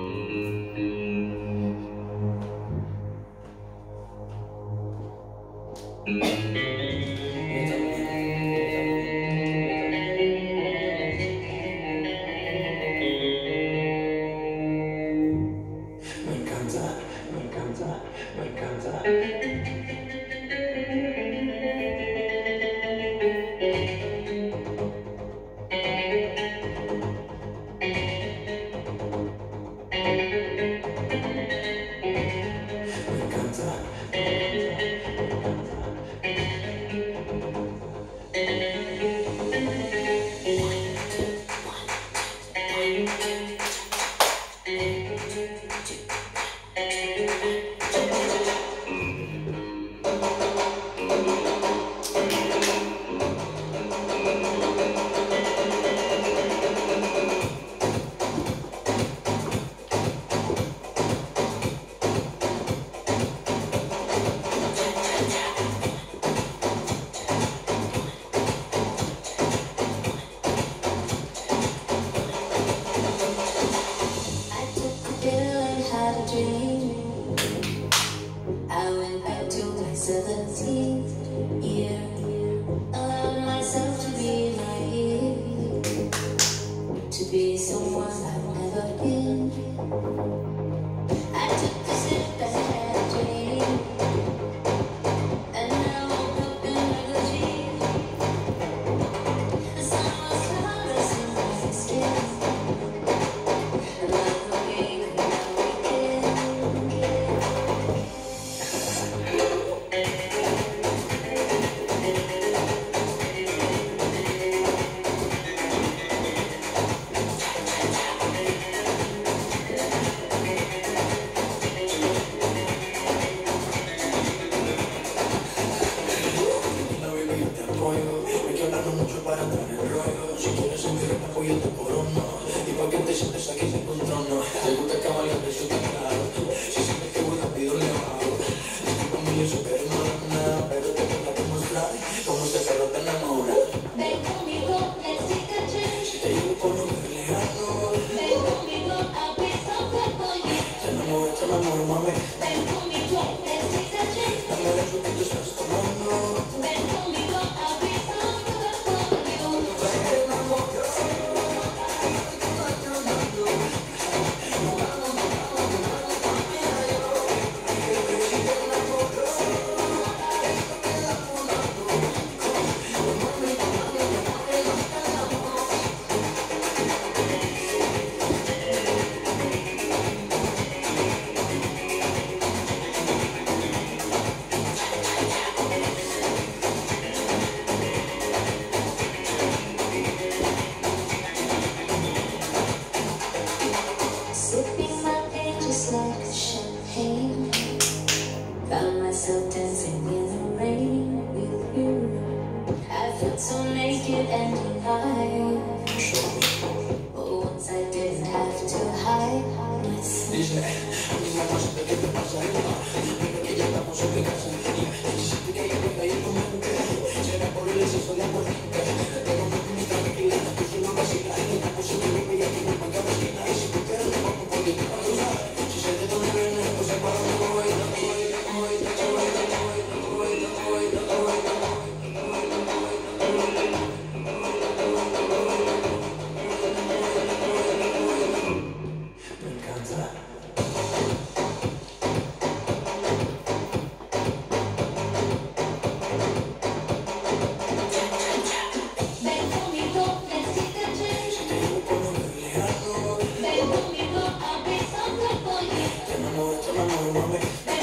Mm-hmm. México. Sipping my pages like champagne Found myself dancing in the rain with you I felt so naked and alive But once I didn't have to hide myself move, come on, move.